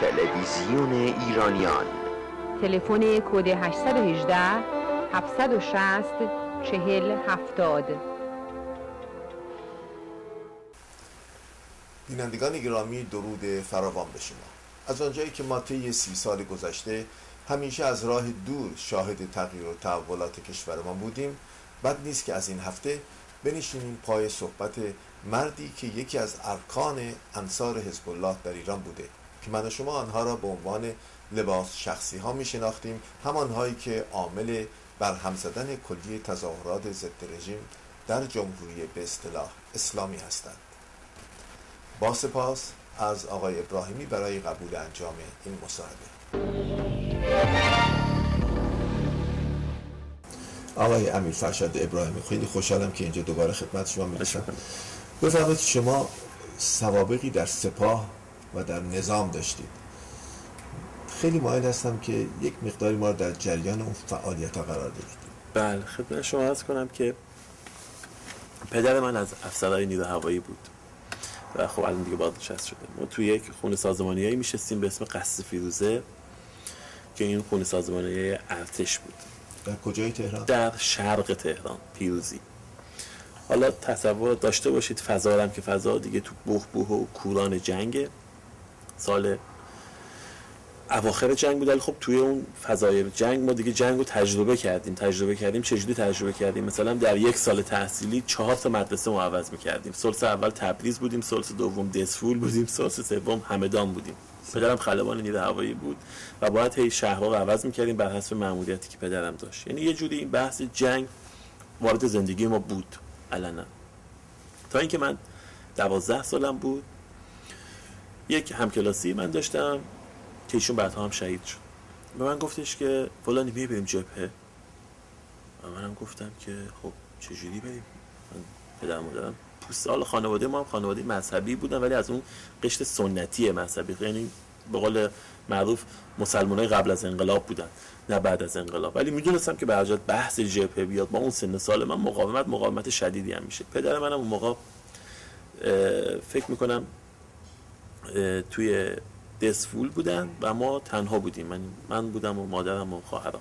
تلویزیون ایرانیان. تلفن کد 818 760 40 70 بینندگان گرامی درود فراوان به شما. از آنجایی که ما طی سی سال گذشته همیشه از راه دور شاهد تغییر و تحولات کشورمان بودیم بد نیست که از این هفته بنشینیم پای صحبت مردی که یکی از ارکان انصار حزب الله در ایران بوده. که من و شما آنها را به عنوان لباس شخصی ها می شناختیم همانهایی که عامل برهم زدن کلی تظاهرات ضد رژیم در جمهوری به اصطلاح اسلامی هستند. با سپاس از آقای ابراهیمی برای قبول انجام این مصاحبه. آقای امیر فرشاد ابراهیمی خیلی خوشحالم که اینجا دوباره خدمت شما می‌رسم بفرمایید شما سوابقی در سپاه و در نظام داشتید. خیلی مایل هستم که یک مقداری ما در جریان اون فعالیت ها قرار بدید. بله خدمت شما عرض کنم که پدر من از افسرهای نیرو هوایی بود و خب الان دیگه بازنشسته شده. ما توی یک خونه سازمانی هایی میشستیم به اسم قصد فیروزه که این خونه سازمانی ارتش بود. در کجای تهران؟ در شرق تهران پیروزی حالا تصور داشته باشید فضا هم که فضا دیگه تو بوخ بوه و کوران جنگه. سال اواخر جنگ بود خب توی اون فضای جنگ ما دیگه جنگ رو تجربه کردیم. تجربه کردیم چجوری تجربه کردیم؟ مثلا در یک سال تحصیلی چهار تا مدرسه ما عوض می‌کردیم. سلس اول تبریز بودیم سلس دوم دسفول بودیم سلس سوم همدان بودیم. پدرم خلبان نیرو هوایی بود و باید هی شهرها رو عوض می‌کردیم بر حسب مأموریتی که پدرم داشت. یعنی یه جوری این بحث جنگ وارد زندگی ما بود. علنا تا اینکه من دوازده سالم بود. یک همکلاسی من داشتم که ایشون بعدها هم شهید شد. به من گفتش که فلانی می بریم جبهه. و منم گفتم که خب چجوری بریم؟ من پدر مادرم پوستال خانواده ما هم خانواده مذهبی بودن ولی از اون قشت سنتی مذهبی. یعنی به قول معروف مسلمانای قبل از انقلاب بودن نه بعد از انقلاب. ولی می‌دونستم که به بحث جبهه بیاد با اون سن سال من مقاومت مقاومت شدیدی هم میشه. پدر منم اون موقع فکر می‌کنم توی دسفول بودن و ما تنها بودیم. من, من بودم و مادرم و خواهرم.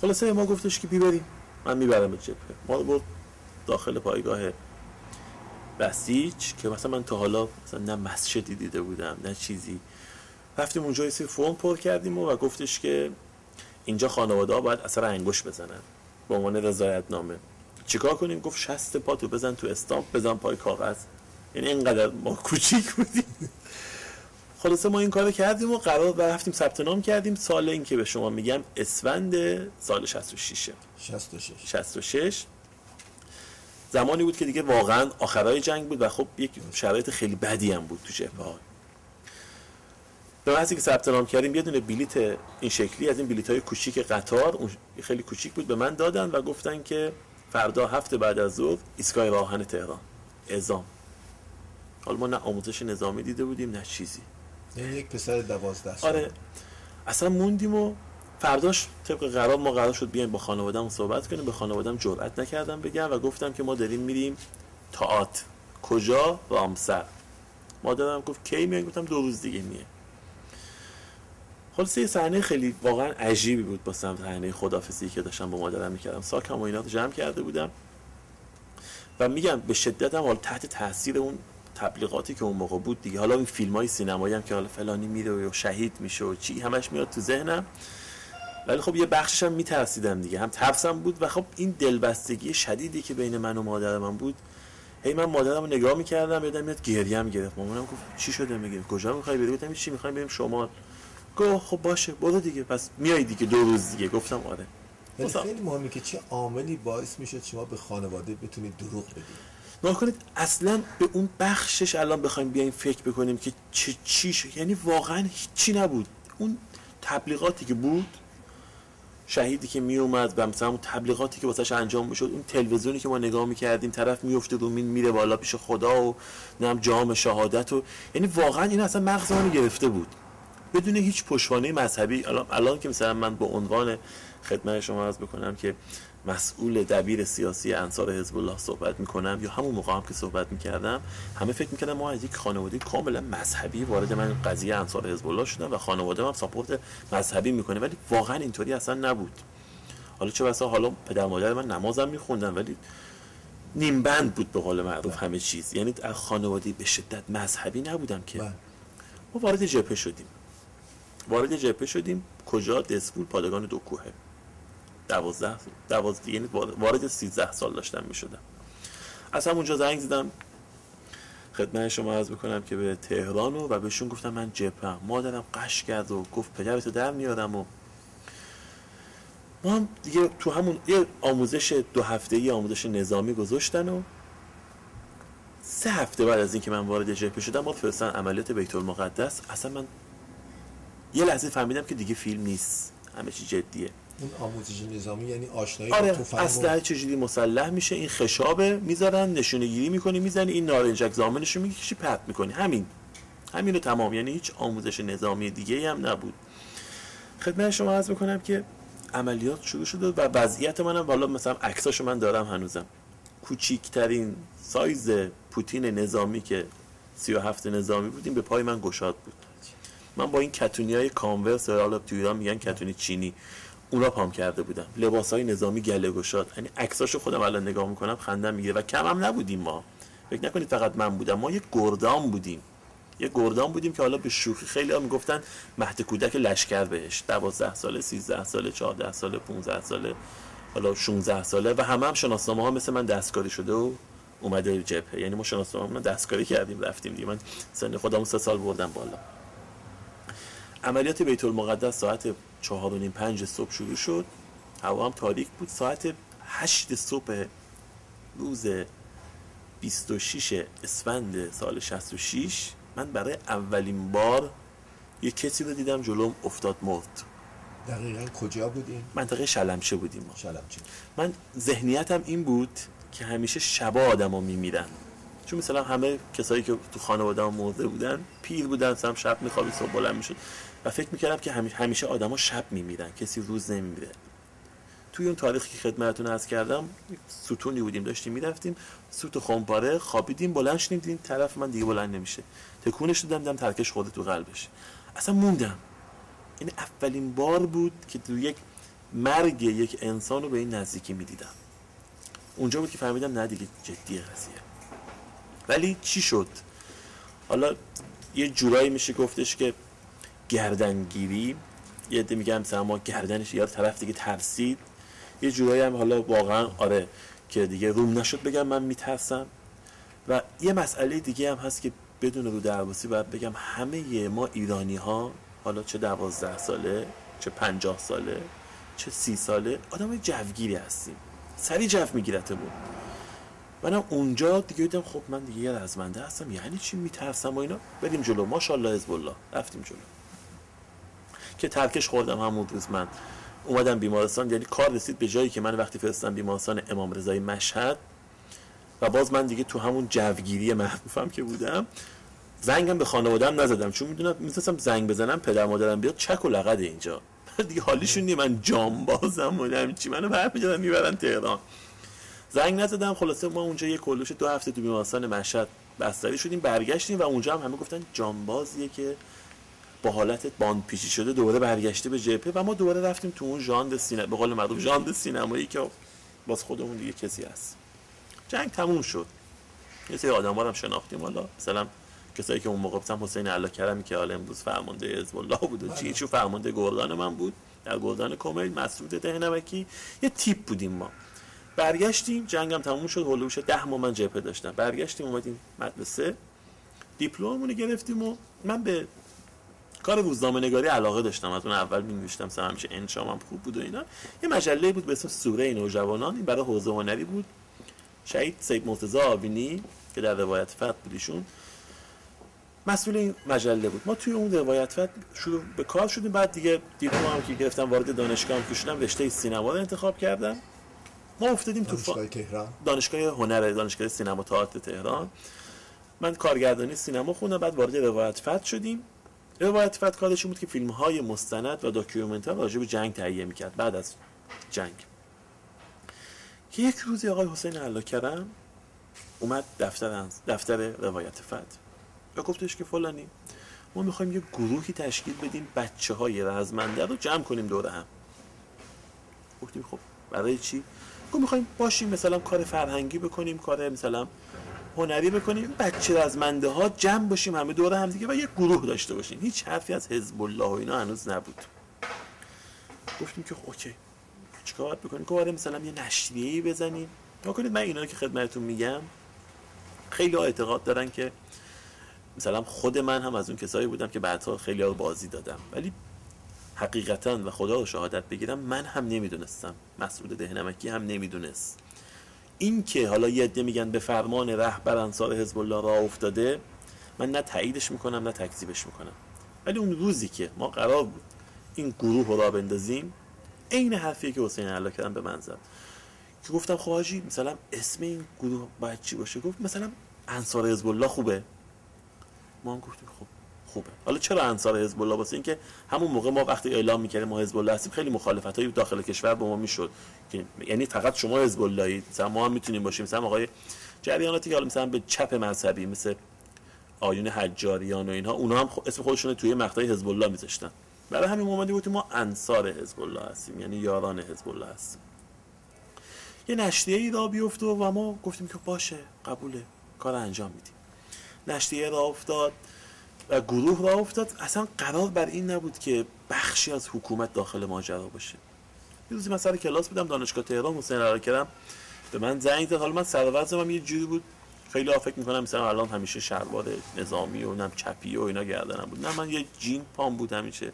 خلاصه ما گفتش که بیبریم من می‌برم به جبهه. ما بود داخل پایگاه بسیج که مثلا من تا حالا مثلا نه مسجدی دیده بودم نه چیزی. رفتیم اونجا یه فرم پر کردیم و, و گفتش که اینجا خانواده ها باید اثر انگوش بزنن. به عنوان رضایت نامه چیکار کنیم؟ گفت شست پاتو بزن تو استامپ بزن پای کاغذ. یعنی اینقدر ما کوچیک بودیم. خلاصه ما این کارو کردیم و قرار و رفتیم ثبت نام کردیم. سال این که به شما میگم اسفند سال 66 66 66 زمانی بود که دیگه واقعا آخرای جنگ بود و خب یک شرایط خیلی بدی هم بود تو جبهه ها. به محضی که ثبت نام کردیم یه دونه بلیت این شکلی از این بلیت های کوچیک قطار اون خیلی کوچیک بود به من دادن و گفتن که فردا هفته بعد از ظهر ایستگاه راهن تهران. اعزام حالا ما نه آموزش نظامی دیده بودیم نه چیزی. یعنی یک پسر دوازده سال آره. اصلا موندیم و فرداش طبق قرار ما قرار شد بیایم با خانواده‌مون صحبت کنیم. به خانواده‌ام جرئت نکردم بگم و گفتم که ما داریم میریم تئاتر. کجا؟ رامسر. مادرم گفت کی میای؟ گفتم دو روز دیگه میه خلاصه یه صحنه خیلی واقعا عجیبی بود با صحنه خدافزی که داشتم با مادرم می‌کردم. ساکم و اینا جمع کرده بودم. و میگم به شدت هم تحت تاثیر اون تبلیغاتی که اون موقع بود دیگه. حالا این فیلم های سینمایی هم که حالا فلانی میره و شهید میشه و چی همش میاد تو ذهنم. ولی خب یه بخشش هم میترسیدم دیگه. هم ترسم بود و خب این دلبستگی شدیدی که بین من و مادر من بود هی من مادرم رو نگاه می‌کردم یادم میاد گریم گرفت مامانم گفت چی شده میگه؟ کجا می‌خوای بری؟ گفتم چی می‌خوایم بریم شمال. گفت خب باشه برو دیگه پس میای دیگه دو روز دیگه. گفتم آره. خیلی مهمه که چه عاملی باعث میشه شما به خانواده بتونید دروغ بدید. نگاه کنید اصلا به اون بخشش الان بخوایم بیایم فکر بکنیم که چه چی یعنی واقعا هیچی نبود. اون تبلیغاتی که بود شهیدی که می اومد و مثلا اون تبلیغاتی که واسش انجام می‌شد اون تلویزیونی که ما نگاه می‌کردیم طرف میفته رو مین میره بالا پیش خدا و نم جام شهادت و یعنی واقعا این اصلا مغز گرفته بود. بدون هیچ پشتوانه مذهبی الان, الان که مثلا من به عنوان خدمت شما از بکنم که مسئول دبیر سیاسی انصار حزب الله صحبت می‌کنم یا همون موقع هم که صحبت می‌کردم همه فکر می‌کردم ما از یک خانواده کاملا مذهبی وارد من قضیه انصار حزب الله شدم و خانواده هم ساپورت مذهبی می‌کنه. ولی واقعا اینطوری اصلا نبود. حالا چه بسا حالا پدر مادر من نمازم میخوندن ولی نیم بند بود به قول معروف همه چیز. یعنی از خانواده به شدت مذهبی نبودم که. بله. ما وارد جبهه شدیم. وارد جبهه شدیم. کجا؟ دسپول پادگان دو کوهه دوازده دوازده یعنی وارد سیزده سال داشتم می شدم از همونجا زنگ زدم. خدمت شما عرض بکنم که به تهران و, بهشون گفتم من جبهه. مادرم قش کرد و گفت پدرتو در میارم و ما هم دیگه تو همون یه آموزش دو هفته ای آموزش نظامی گذاشتن و سه هفته بعد از اینکه من وارد جبهه شدم ما فرستن عملیات بیت المقدس اصلا من یه لحظه فهمیدم که دیگه فیلم نیست. همه چی جدیه. اون آموزش نظامی یعنی آشنایی آره با تفنگ و- اسلحه چجوری مسلح میشه؟ این خشابه می‌ذارن نشونه گیری می‌کنی می‌زنی این نارنجک زامنشو می‌کشی پرت می‌کنی. همین. همینو تمام. یعنی هیچ آموزش نظامی دیگه هم نبود. خدمت شما عرض بکنم که عملیات شروع شده و وضعیت منم حالا مثلا عکساشو من دارم هنوزم. کوچیکترین سایز پوتین نظامی که 37 نظامی بودیم به پای من گشاد بود. من با این کتونی های کانورس حالا تو ایران میگن کتونی چینی. اونا پام کرده بودم. لباس های نظامی گله گشاد. یعنی عکساشو خودم الان نگاه می‌کنم خندم می‌گیره و کم هم نبودیم ما. فکر نکنید فقط من بودم. ما یه گردان بودیم. یه گردان بودیم که حالا به شوخی خیلی ها می‌گفتن مهد کودک لشکر بهش. 12 ساله 13 ساله 14 ساله 15 ساله حالا 16 ساله و همه هم شناسنامه ها مثل من دستکاری شده و اومده جبهه. یعنی ما شناسنامه من دستکاری کردیم رفتیم دیگه. من سن خودمو سه سال بردم بالا. عملیات بیت المقدس ساعت چهار و نیم پنج صبح شروع شد. هوا هم تاریک بود. ساعت هشت صبح روز 26 اسفند سال 66 من برای اولین بار یه کسی رو دیدم جلوم افتاد مرد. دقیقا کجا بودیم منطقه شلمچه بودیم ما. شلمچی من ذهنیتم این بود که همیشه شبا آدما میمیرن. چون مثلا همه کسایی که تو خانواده هم مرده بودن پیر بودن مثلا شب میخوابی صبح بلند می‌شد. و فکر می‌کردم که همی- همیشه آدما شب میمیرن کسی روز نمیمیره. توی اون تاریخی که خدمتتون عرض کردم ستونی بودیم داشتیم می‌رفتیم سوت خمپاره خوابیدیم بلند شدیم دیدیم طرف من دیگه بلند نمیشه. تکونش دادم دیدم ترکش خورده تو قلبش. اصلا موندم. این اولین بار بود که تو یک مرگ یک انسان رو به این نزدیکی می‌دیدم. اونجا بود که فهمیدم نه دیگه جدیه قضیه. ولی چی شد؟ حالا یه جورایی میشه گفتش که گردنگیری. یه عده میگم مثلا ما گردنش یا طرف دیگه ترسید. یه جورایی هم حالا واقعا آره که دیگه روم نشد بگم من میترسم. و یه مسئله دیگه هم هست که بدون رو درواسی باید بگم همه ما ایرانی ها حالا چه دوازده ساله چه پنجاه ساله چه سی ساله آدم جوگیری هستیم. سری جو میگیرتمون. منم اونجا دیگه دیدم خب من دیگه رزمنده هستم یعنی چی میترسم و اینا؟ بریم جلو. ماشاءالله حزب الله. رفتیم جلو. که ترکش خوردم همون روز من. اومدم بیمارستان یعنی کار رسید به جایی که من وقتی فرستم بیمارستان امام رضایی مشهد و باز من دیگه تو همون جوگیری محبوفم که بودم زنگم به خانوادم نزدم. چون می‌دونم می‌تونستم زنگ بزنم پدر مادرم بیاد چک و لقد اینجا. دیگه حالیشون نیه من جانبازم و چی. منو برمیدارن می‌برن تهران. زنگ نزدم خلاصه ما اونجا یه کلوش دو هفته تو بیمارستان مشهد بستری شدیم برگشتیم و اونجا هم همه گفتن جانبازیه که با حالت باند پیچی شده دوباره برگشته به جبهه و ما دوباره رفتیم تو اون ژاند سینما به قول معروف ژاند سینمایی که باز خودمون دیگه کسی هست. جنگ تموم شد. یه سری آدم هم شناختیم. حالا مثلا کسایی که اون موقع مثلا حسین الله کرمی که حالا امروز فرمانده حزب بود و چیچو فرمانده گردان من بود در گردان کمیل مسعود دهنمکی یه تیپ بودیم ما. برگشتیم جنگم تموم شد هولوش ده ماه من جبهه داشتم. برگشتیم اومدیم مدرسه. دیپلممون رو گرفتیم و من به کار روزنامه نگاری علاقه داشتم. از اون اول می نوشتم مثلا همیشه انشامم خوب بود و اینا. یه مجله بود به اسم سوره نوجوانان. این برای حوزه هنری بود. شهید سید مرتضی آوینی که در روایت فتح بود ایشون. مسئول این مجله بود. ما توی اون روایت فتح شروع به کار شدیم. بعد دیگه دیپلم هم که گرفتم وارد دانشگاه هم که شدم رشته سینما رو انتخاب کردم. ما افتادیم تو. دانشگاه تهران. دانشگاه هنر دانشگاه سینما تئاتر تهران. من کارگردانی سینما خوندم. بعد وارد روایت فتح شدیم. روایت فتح کارش بود که فیلم های مستند و داکیومنتری راجع به جنگ تهیه می‌کرد بعد از جنگ که یک روزی آقای حسین علا کرم اومد دفتر دفتر روایت فد و گفتش که فلانی ما می‌خوایم یه گروهی تشکیل بدیم بچه های رزمنده رو جمع کنیم دور هم گفتیم خب برای چی؟ گفت می‌خوایم باشیم مثلا کار فرهنگی بکنیم کار مثلا هنری بکنیم بچه رزمنده ها جمع باشیم همه دور هم دیگه و یه گروه داشته باشیم هیچ حرفی از حزب الله و اینا هنوز نبود. گفتیم که خب اوکی. چیکار بکنیم؟ که آره مثلا یه نشریه‌ای بزنیم. کنید من اینا که خدمتتون میگم خیلی اعتقاد دارن که مثلا خود من هم از اون کسایی بودم که بعدها خیلی ها بازی دادم. ولی حقیقتا و خدا رو شهادت بگیرم من هم نمی‌دونستم. مسئول دهنمکی هم نمی‌دونست. این که حالا یه عده میگن به فرمان رهبر انصار حزب الله را افتاده من نه تاییدش می‌کنم نه تکذیبش می‌کنم. ولی اون روزی که ما قرار بود این گروه رو را بندازیم عین حرفی که حسین الله کردن به من زد. که گفتم خب مثلا اسم این گروه باید چی باشه؟ گفت مثلا انصار حزب الله خوبه. ما هم گفتیم خب خوبه. حالا چرا انصار حزب الله واسه اینکه همون موقع ما وقتی اعلام می‌کردیم ما حزب الله هستیم خیلی مخالفت های داخل کشور با ما می‌شد که یعنی فقط شما حزب اللهید مثلا ما هم می‌تونیم باشیم مثلا آقای جریاناتی که حالا مثلا به چپ مذهبی مثل آیون حجاریان و اینها اونها هم اسم خودشون توی مقطع حزب الله میذاشتن. برای همین اومدیم گفتیم ما انصار حزب الله هستیم یعنی یاران حزب الله هستیم. یه نشریه ای را بیفته و ما گفتیم که باشه قبوله. کار انجام میدیم. نشریه را افتاد. گروه را افتاد. اصلا قرار بر این نبود که بخشی از حکومت داخل ماجرا باشه. یه روزی من سر کلاس بودم دانشگاه تهران حسین را کردم به من زنگ زد. حالا من سر هم یه جوری بود. خیلی ها فکر می‌کنم مثلا الان همیشه شلوار نظامی و نم چپی و اینا گردنم بود. نه من یه جین پام بود همیشه.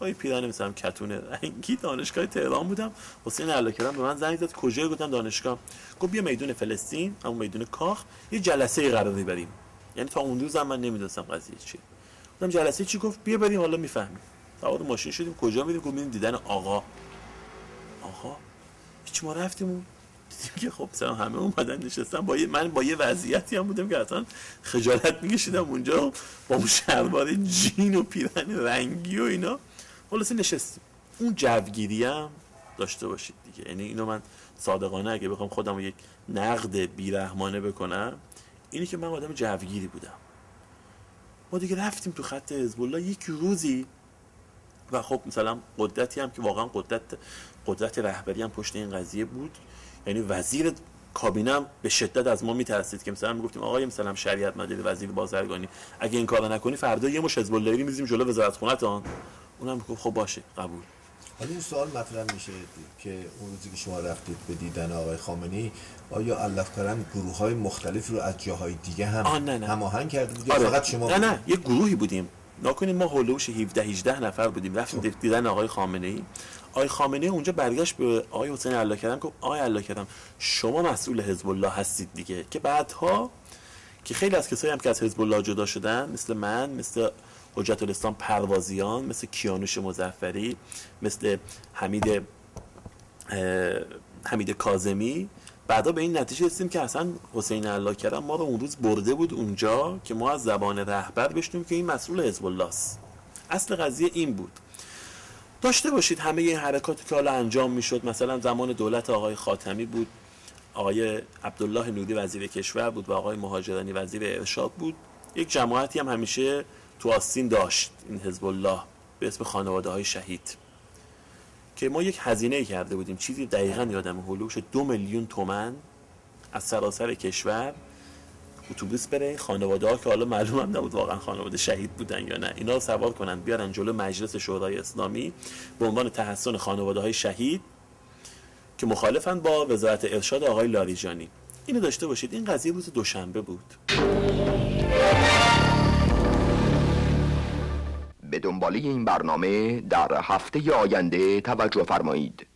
با پیرن مثلا کتون رنگی دانشگاه تهران بودم. حسین علاکرم به من زنگ زد. کجا گفتم دانشگاه. گفت بیا میدون فلسطین همون میدون کاخ. یه جلسه قراری بریم یعنی تا اون روزم من نمی‌دونستم قضیه چیه. گفتم جلسه چی گفت؟ بیا بریم حالا می‌فهمیم. سوار ماشین شدیم کجا میریم؟ گفت میریم دیدن آقا. آقا؟ هیچ ما رفتیم اون دیدیم که خب مثلا همه اومدن نشستن. با من با یه وضعیتی هم بودم که اصلا خجالت میکشیدم اونجا. با اون شلوار جین و پیرن رنگی و اینا. خلاصه نشستیم. اون جوگیری هم داشته باشید دیگه. یعنی اینو من صادقانه اگه بخوام خودم یک نقد بیرحمانه بکنم اینی که من آدم جوگیری بودم. ما دیگه رفتیم تو خط حزب الله یک روزی و خب مثلا قدرتی هم که واقعا قدرت قدرت رهبری هم پشت این قضیه بود. یعنی وزیر کابینه به شدت از ما میترسید که مثلا می‌گفتیم آقای مثلا شریعت مداری وزیر بازرگانی اگه این کارو نکنی فردا یه مش حزب الله میزیم جلو وزارت خونتان اونم گفت خب باشه قبول. حالا این سوال مطرح میشه که اون روزی که شما رفتید به دیدن آقای خامنه‌ای آیا علف کردن گروه های مختلفی رو از جاهای دیگه هم. هماهنگ کردید آره. فقط شما نه نه. یه گروهی بودیم. نکنید ما هولوش 17 18 نفر بودیم. رفتیم خب. دیدن آقای خامنه ای آقای خامنه ای اونجا برگشت به آقای حسین الله کردم گفت آقای الله کردم شما مسئول حزب الله هستید دیگه. که بعدها که خیلی از کسایی هم که از حزب الله جدا شدن مثل من مثل حجت الاسلام پروازیان مثل کیانوش مزفری مثل حمید حمید کازمی بعدا به این نتیجه رسیدیم که اصلا حسین الله کرم ما رو اون روز برده بود اونجا که ما از زبان رهبر بشنیم که این مسئول حزب الله است اصل قضیه این بود. داشته باشید همه این حرکاتی که حالا انجام می‌شد. مثلا زمان دولت آقای خاتمی بود. آقای عبدالله نودی وزیر کشور بود و آقای مهاجرانی وزیر ارشاد بود. یک جماعتی هم همیشه تو آستین داشت این حزب الله به اسم خانواده های شهید. که ما یک هزینه کرده بودیم. چیزی دقیقا یادم هلوش دو میلیون تومن از سراسر کشور اتوبوس بره. خانواده ها که حالا معلوم هم نبود واقعا خانواده شهید بودن یا نه. اینا رو سوار کنن بیارن جلو مجلس شورای اسلامی به عنوان تحسن خانواده های شهید که مخالفن با وزارت ارشاد آقای لاریجانی. اینو داشته باشید. این قضیه روز دوشنبه بود. به دنباله این برنامه در هفته آینده توجه فرمایید.